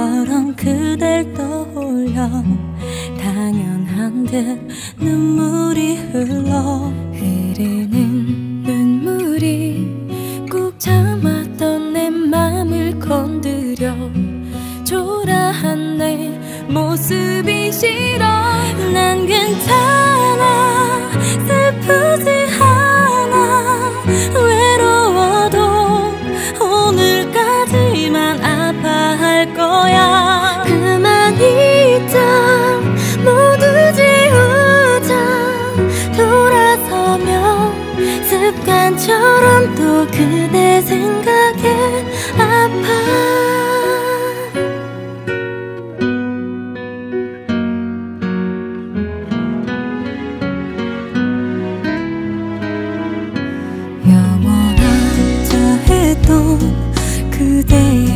것처럼 그댈 떠올려 당연한 듯 눈물이 흘러 흐르는 눈물이 꾹 참았던 내 맘을 건드려 초라한 내 모습이 싫어 난 괜찮아 처럼 또 그대 생각에 아파. 영원하자 했던 그대의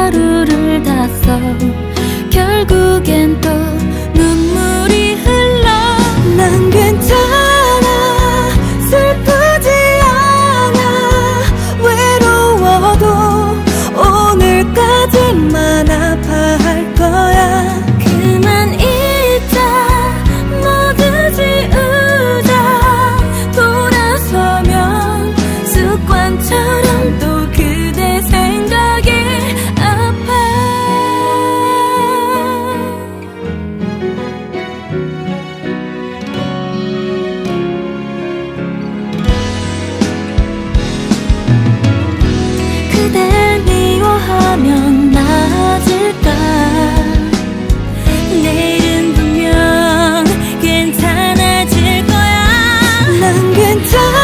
하루를 다 써. 결국엔 또 괜 찮.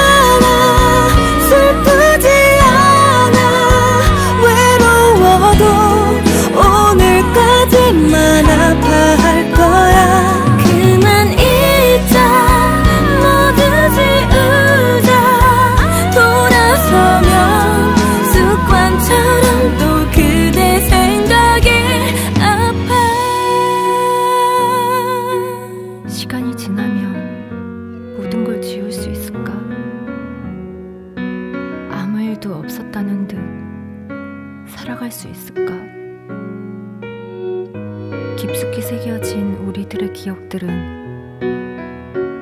깊숙이 새겨진 우리들의 기억들은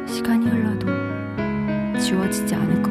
시간이 흘러도 지워지지 않을